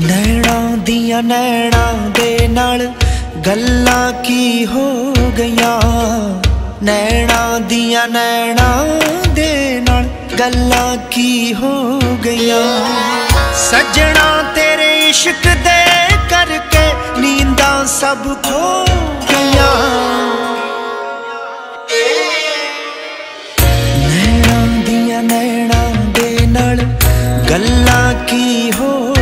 ਨੈਣਾਂ ਦੀਆਂ ਨੈਣਾਂ ਦੇ ਨਾਲ ਗੱਲਾਂ ਕੀ ਹੋ ਗਈਆਂ? ਨੈਣਾਂ ਦੀਆਂ ਨੈਣਾਂ ਦੇ ਨਾਲ ਗੱਲਾਂ ਕੀ ਹੋ ਗਈਆਂ? ਸੱਜਣਾ ਤੇਰੇ ਇਸ਼ਕ ਦੇ ਕਰਕੇ ਨੀਂਦਾਂ ਸਭ ਖੋ ਗਈਆਂ। ਨੈਣਾਂ ਦੀਆਂ ਨੈਣਾਂ ਦੇ ਨਾਲ ਗੱਲਾਂ ਕੀ ਹੋ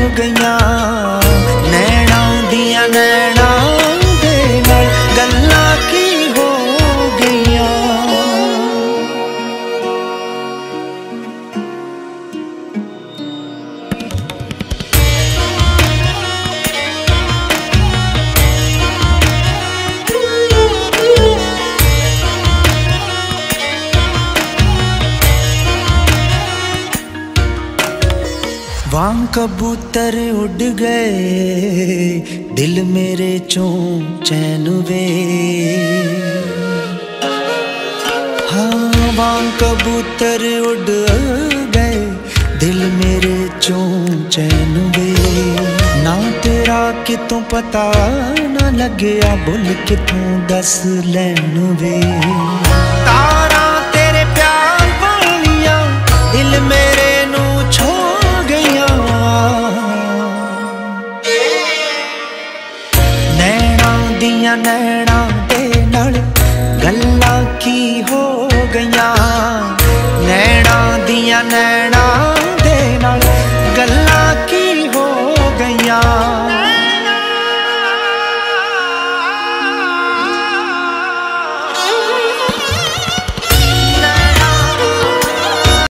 ਵਾਂਗ ਕਬੂਤਰ ਉੱਡ ਗਏ, ਦਿਲ ਮੇਰੇ ਚੋਂ ਚੈਨ ਵੇ। ਹਾਂ, ਵਾਂਗ ਕਬੂਤਰ ਉੱਡ ਗਏ, ਦਿਲ ਮੇਰੇ ਚੋਂ ਚੈਨ ਵੇ। ਨਾ ਤੇਰਾ ਕਿਤੋਂ ਪਤਾ ਨਾ ਲੱਗਿਆ, ਬੁੱਲ ਕਿਥੋਂ ਦੱਸ ਲੈਣ ਵੇ। ਤਾਰਾਂ ਨੈਣਾਂ ਨੈਣਾਂ ਦੇ ਨਾਲ। ਗੱਲਾਂ ਕੀ ਹੋ ਗਈਆਂ? ਨੈਣਾਂ ਦੀਆਂ ਨੈਣਾਂ